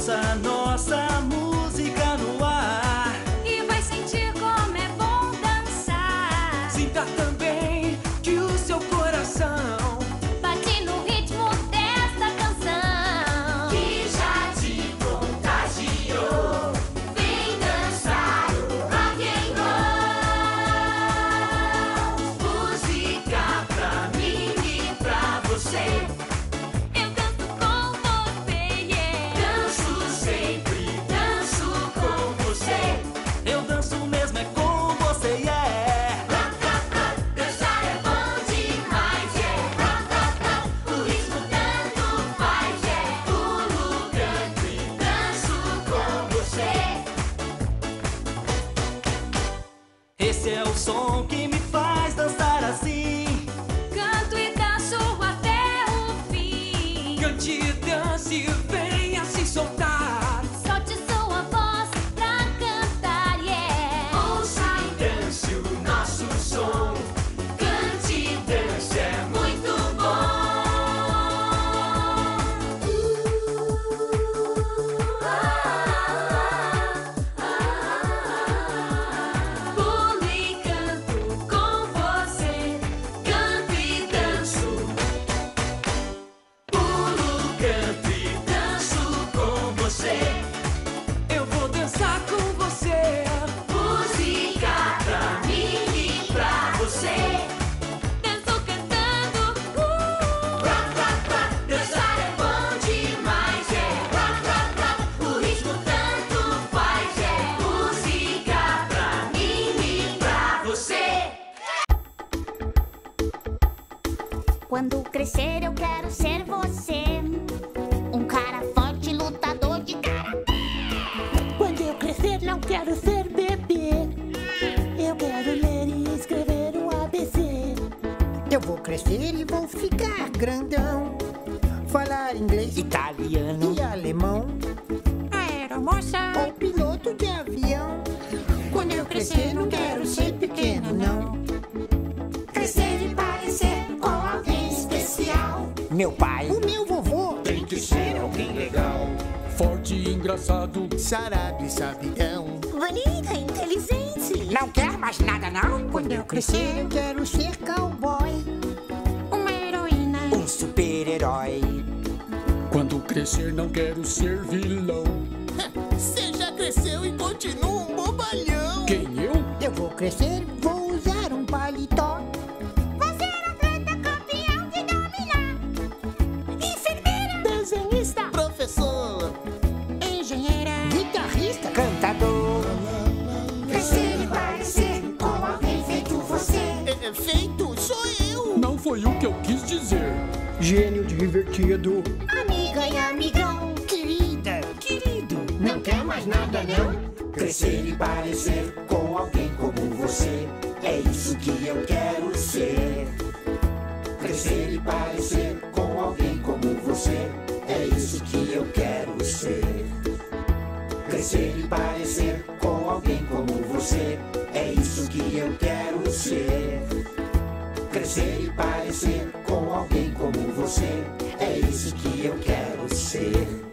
ouça nossa música no ar. E vai sentir como é bom dançar. Sinta também. Esse é o som que me faz dançar assim. Canto e danço até o fim. Cante Quando crescer eu quero ser você Um cara forte, lutador de cara Quando eu crescer, não quero ser bebê. Eu quero ler e escrever o ABC. Eu vou crescer e vou ficar grandão. Falar inglês, Italiano, e alemão. Aeromoça. Ou piloto meu pai, O meu vovô, tem que ser alguém legal. Forte e engraçado, sarado e sabidão. Bonita, inteligente Não quer mais nada, não? Quando eu crescer, eu quero ser cowboy. Uma heroína. Um super-herói. quando crescer não quero ser vilão. Você já cresceu e continua um bobalhão. Quem eu? Eu vou crescer, vou é, é, feito sou eu. Não foi o que eu quis dizer. Gênio divertido. Amiga e amigão Querida, querido. não quer mais nada não. Crescer e parecer com alguém como você. É isso que eu quero ser. Crescer e parecer com alguém como você. É isso que eu quero ser. Crescer e parecer com alguém como você. É isso que eu quero ser. Crescer e parecer com alguém como você. É isso que eu quero ser.